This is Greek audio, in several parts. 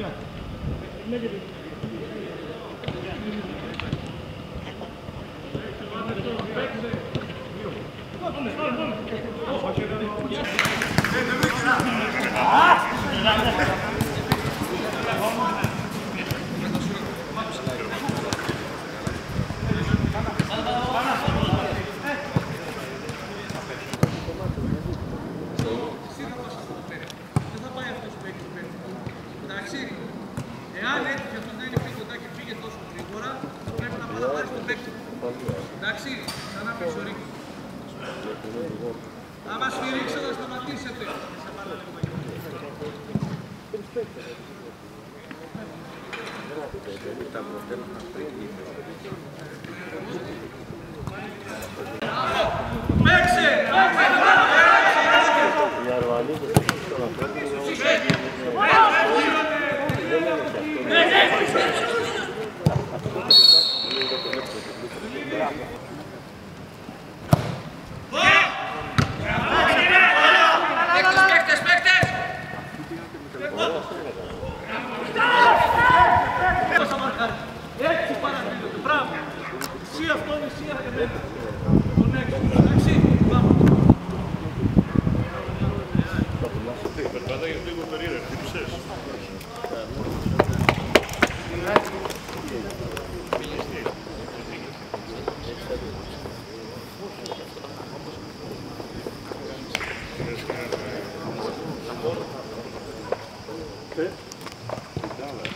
Δεν παίκτη. Εντάξει, ξανά με σωρίκι. Άμα σφυρίξει θα σταματήσετε. Σε παρακαλώ. Παίξε! Αυτό, εσύ αυτό. Τον έξω. Εντάξει, πάμε. Περπατάει λίγο περίεργα, χτύπησες.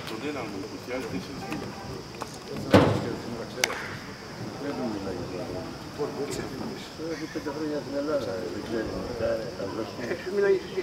Το δύναμο μου ενθουσιάζει τι Έχει πέντε χρόνια στην Ελλάδα, δεν ξέρει. Έχεις μιλάει εσύ.